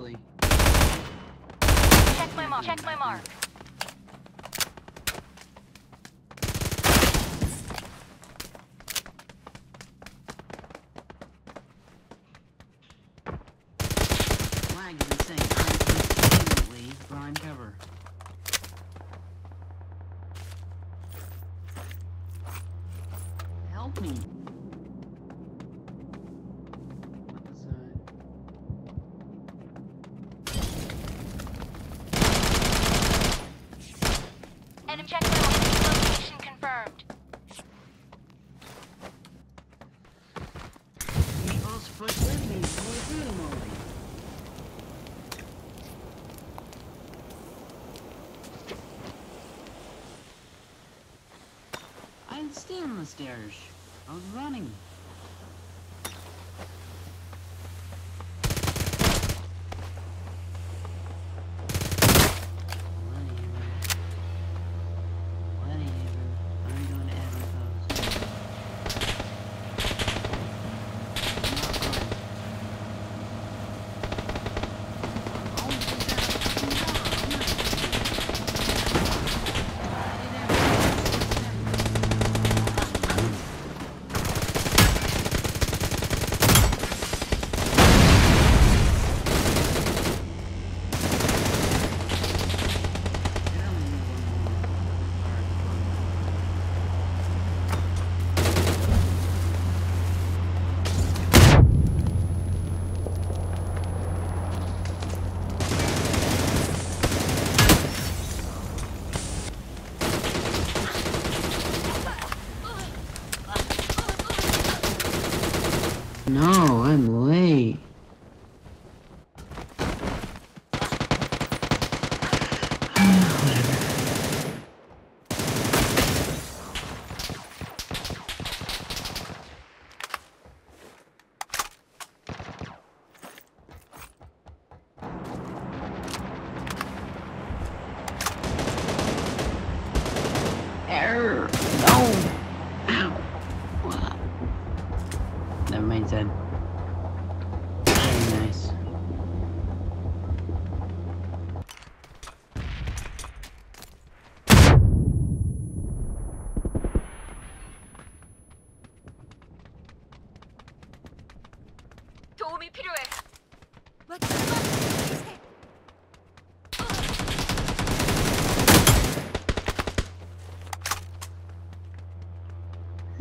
Actually. Check my mark. Check my mark. Lag is insane. I'm cover. Help me. What was that? Enemy check my mark. Location confirmed. Meatballs push with me. Holy food moly. I didn't stay on the stairs. I was running. Error. No. Ow. Wow. Never mind, Zed. Very nice. 도움이 필요해. Nice. Ego push. Ollie's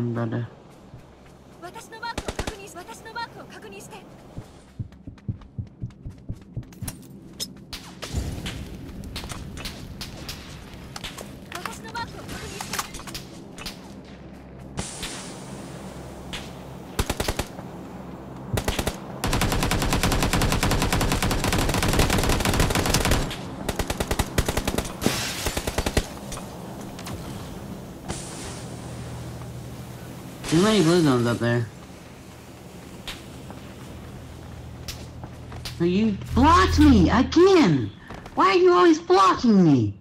んだね。私のマークを確認して。Too many blue zones up there. Oh, You blocked me again! Why are you always blocking me?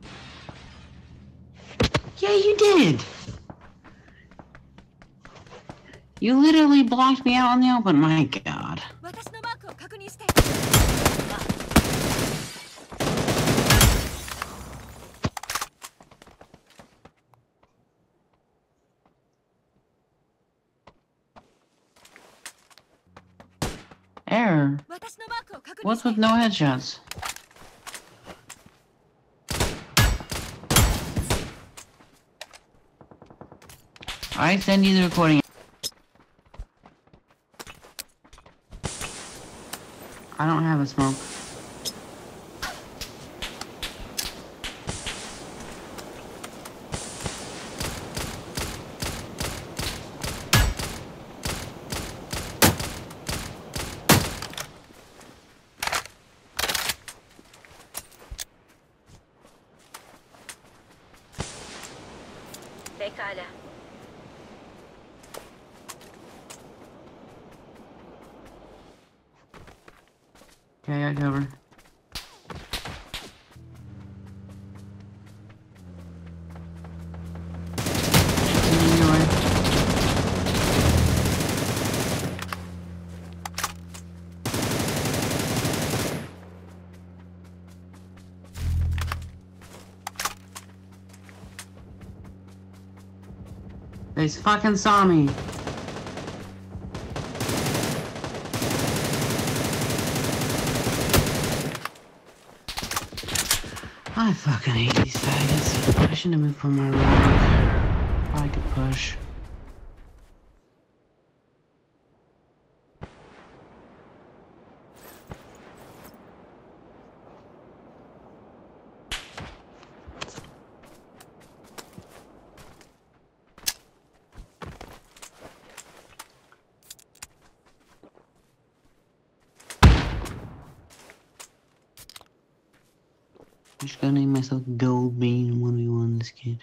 Yeah, you did! You literally blocked me out in the open, my god. air? What's with no headshots? I send you the recording. I don't have a smoke. Pekala. Okay, I got cover. They fucking saw me. I fucking hate these faggots. I shouldn't have moved from my rock. I could push. Just gonna name myself Gold Bean 1v1 this kid.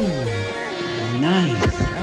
Nice.